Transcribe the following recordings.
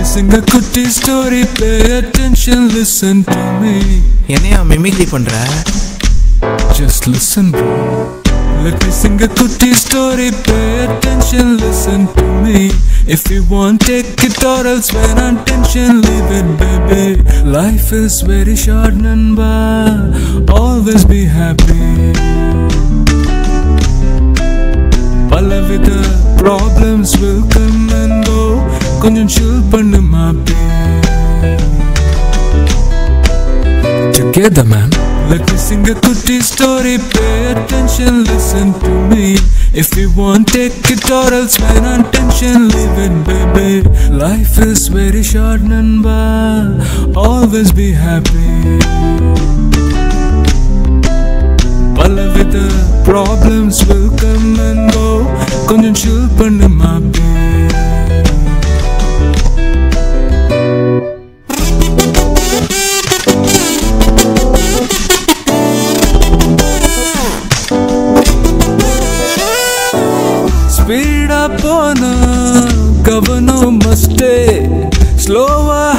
பேசுங்க குட்டி story pay attention listen to me என்னையா மிமிக்ரி பண்ற? Just listen bro Let me sing a kutti story, pay attention, listen to me. If you want, take it or else when attention, leave it baby. Life is very short, Nanba, always be happy. Palavita problems will come and Together man. Let me sing a kutti story Pay attention, listen to me. If you want take it or else when attention. Live Leave it baby. Life is very short number. Always be happy. பலவித problems will come and go. கொஞ்சம் chill பண்ணு slower,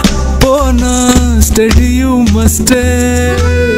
on a steady you must stay.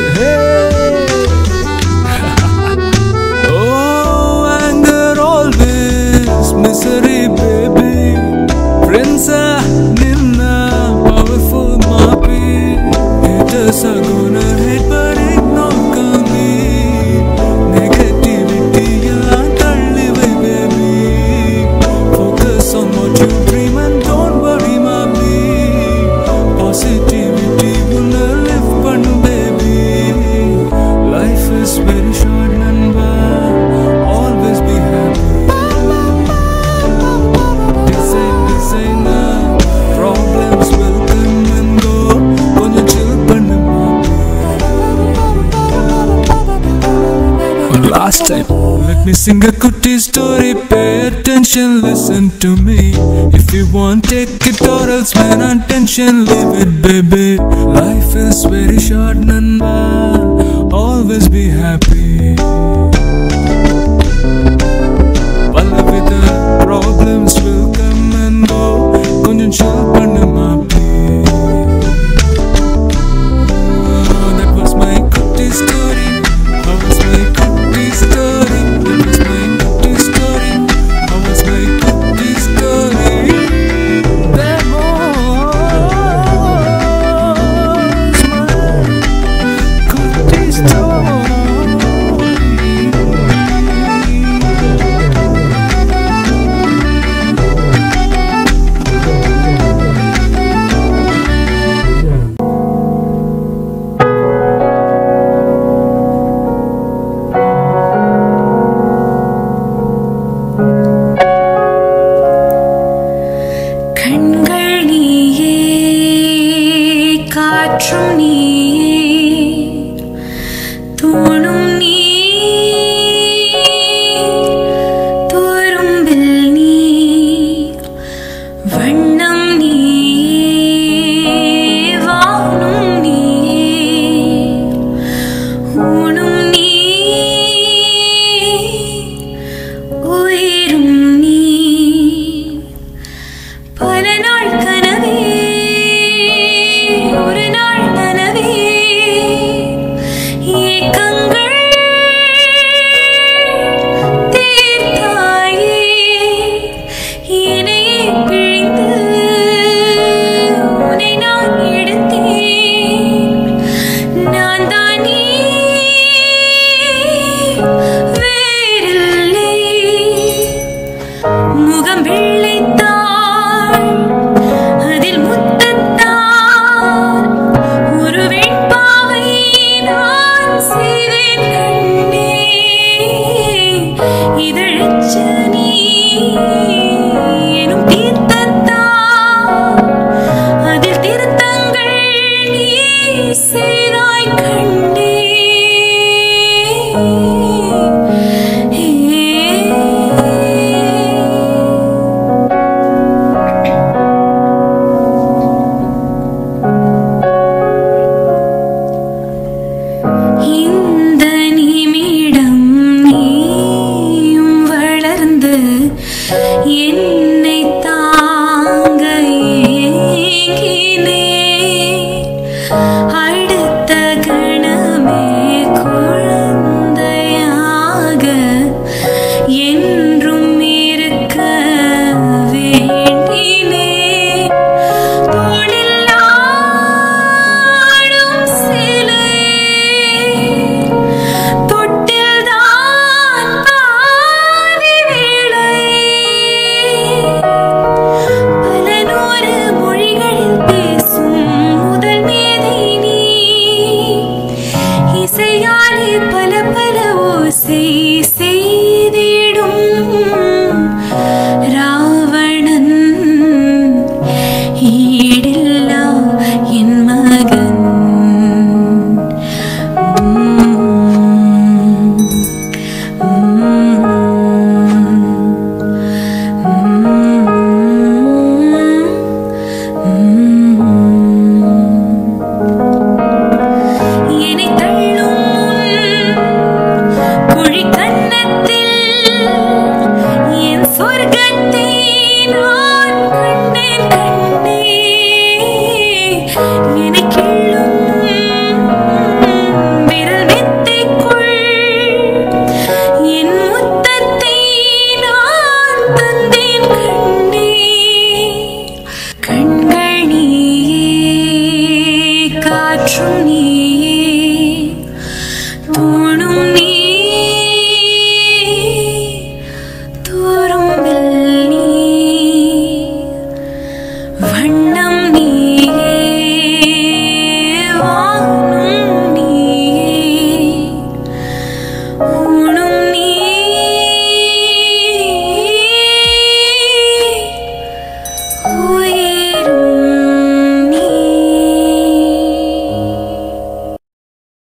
Me sing a kutti story. Pay attention, listen to me. If you want, take it or else when attention, leave it, baby. Life is very short, Nanba. Always be happy. true need.